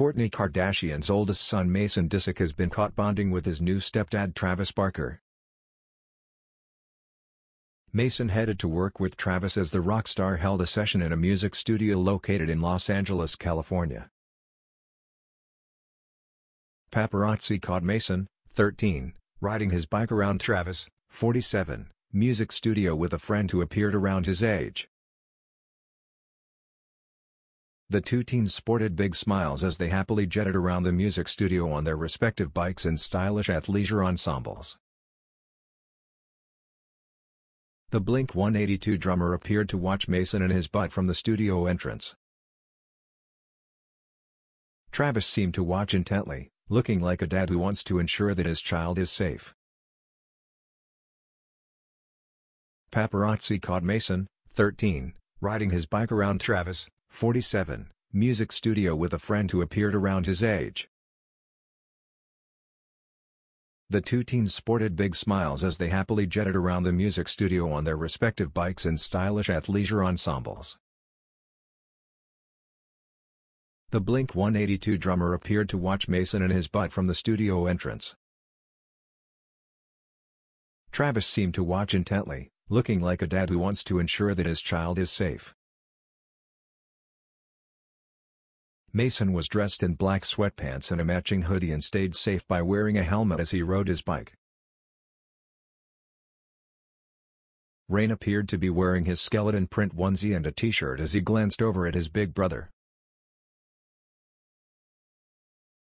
Kourtney Kardashian's oldest son Mason Disick has been caught bonding with his new stepdad Travis Barker. Mason headed to work with Travis as the rock star held a session in a music studio located in Los Angeles, California. Paparazzi caught Mason, 13, riding his bike around Travis, 47, music studio with a friend who appeared around his age. The two teens sported big smiles as they happily jetted around the music studio on their respective bikes in stylish athleisure ensembles. The Blink-182 drummer appeared to watch Mason and his butt from the studio entrance. Travis seemed to watch intently, looking like a dad who wants to ensure that his child is safe. Paparazzi caught Mason, 13, riding his bike around Travis, 47, music studio with a friend who appeared around his age. The two teens sported big smiles as they happily jetted around the music studio on their respective bikes in stylish athleisure ensembles. The Blink-182 drummer appeared to watch Mason and his butt from the studio entrance. Travis seemed to watch intently, looking like a dad who wants to ensure that his child is safe. Mason was dressed in black sweatpants and a matching hoodie and stayed safe by wearing a helmet as he rode his bike. Rain appeared to be wearing his skeleton print onesie and a t-shirt as he glanced over at his big brother.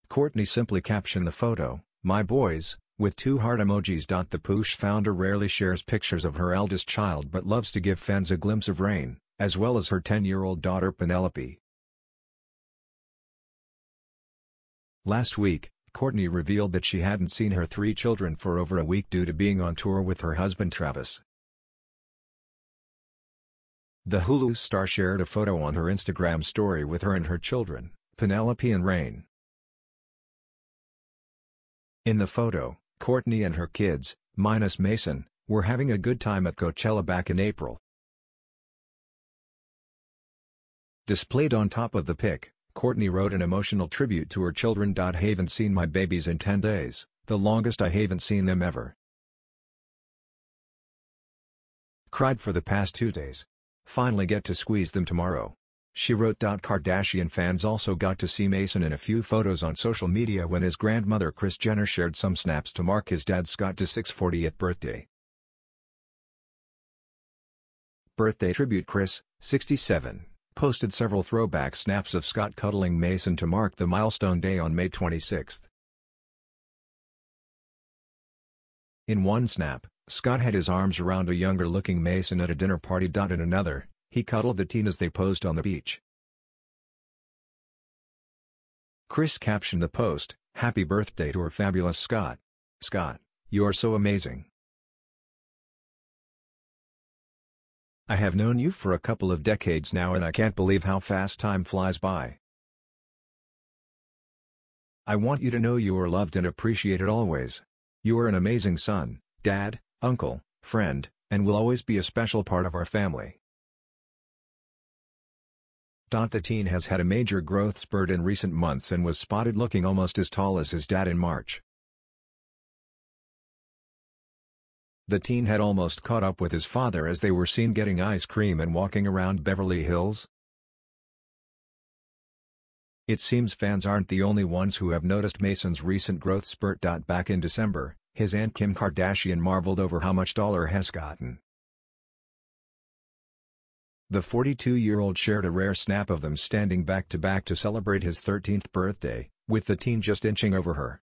Kourtney simply captioned the photo, My boys, with two heart emojis. The Poosh founder rarely shares pictures of her eldest child but loves to give fans a glimpse of Rain, as well as her 10-year-old daughter Penelope. Last week, Kourtney revealed that she hadn't seen her three children for over a week due to being on tour with her husband Travis. The Hulu star shared a photo on her Instagram story with her and her children, Penelope and Rain. In the photo, Kourtney and her kids, minus Mason, were having a good time at Coachella back in April. Displayed on top of the pic, Kourtney wrote an emotional tribute to her children. Haven't seen my babies in 10 days, the longest I haven't seen them ever. Cried for the past two days. Finally get to squeeze them tomorrow. She wrote. Kardashian fans also got to see Mason in a few photos on social media when his grandmother Kris Jenner shared some snaps to mark his dad Scott Disick's 40th birthday. Birthday tribute Kris, 67 posted several throwback snaps of Scott cuddling Mason to mark the milestone day on May 26. In one snap, Scott had his arms around a younger-looking Mason at a dinner party. In another, he cuddled the teen as they posed on the beach. Kris captioned the post, Happy birthday to our fabulous Scott. Scott, you're so amazing. I have known you for a couple of decades now and I can't believe how fast time flies by. I want you to know you are loved and appreciated always. You are an amazing son, dad, uncle, friend, and will always be a special part of our family. The teen has had a major growth spurt in recent months and was spotted looking almost as tall as his dad in March. The teen had almost caught up with his father as they were seen getting ice cream and walking around Beverly Hills. It seems fans aren't the only ones who have noticed Mason's recent growth spurt. Back in December, his aunt Kim Kardashian marveled over how much taller has gotten. The 42-year-old shared a rare snap of them standing back to back to celebrate his 13th birthday, with the teen just inching over her.